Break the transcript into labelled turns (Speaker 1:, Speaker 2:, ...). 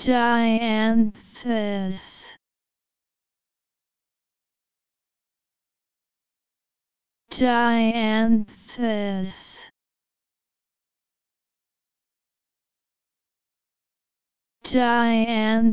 Speaker 1: Dianthus Dianthus Dianthus